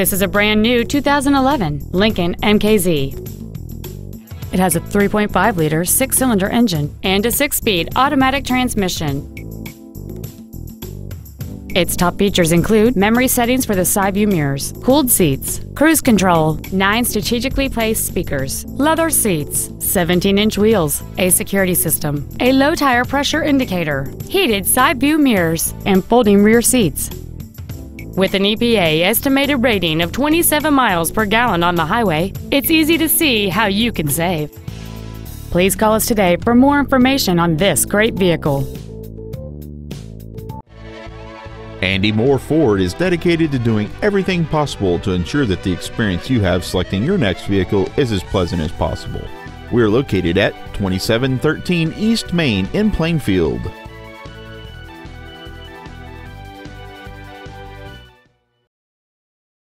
This is a brand new 2011 Lincoln MKZ. It has a 3.5 liter six cylinder engine and a six speed automatic transmission. Its top features include memory settings for the side view mirrors, cooled seats, cruise control, nine strategically placed speakers, leather seats, 17 inch wheels, a security system, a low tire pressure indicator, heated side view mirrors, and folding rear seats. With an EPA estimated rating of 27 miles per gallon on the highway, it's easy to see how you can save. Please call us today for more information on this great vehicle. Andy Mohr Ford is dedicated to doing everything possible to ensure that the experience you have selecting your next vehicle is as pleasant as possible. We are located at 2713 East Main in Plainfield.